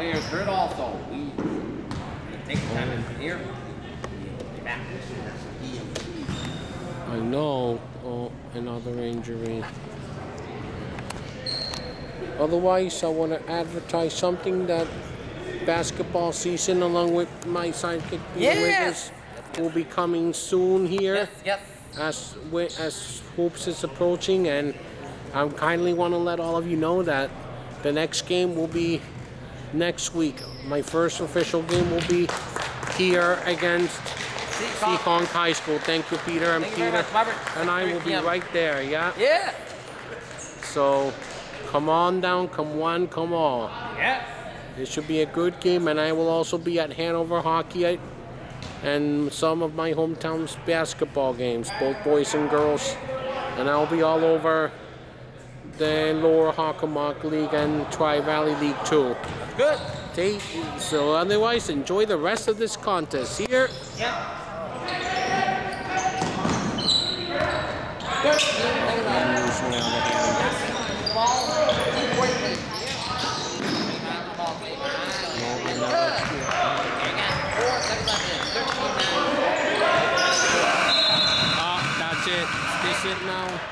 Take your time in here. I know. Oh, another injury. Otherwise, I want to advertise something that basketball season, along with my sidekick Yes. us, will be coming soon here Yes, yes. as as hoops is approaching, and I kindly want to let all of you know that the next game will be next week. My first official game will be here against Seekonk High School. Thank you, Peter and Thank Peter, and I will be right there. Yeah. Yeah. So, come on down, come one, come all. Yeah. It should be a good game, and I will also be at Hanover Hockey and some of my hometown's basketball games, both boys and girls. And I'll be all over the Lower Hockomock League and Tri Valley League too. Good. Take, so otherwise, enjoy the rest of this contest here. Yeah. Ah, that's it. This it now.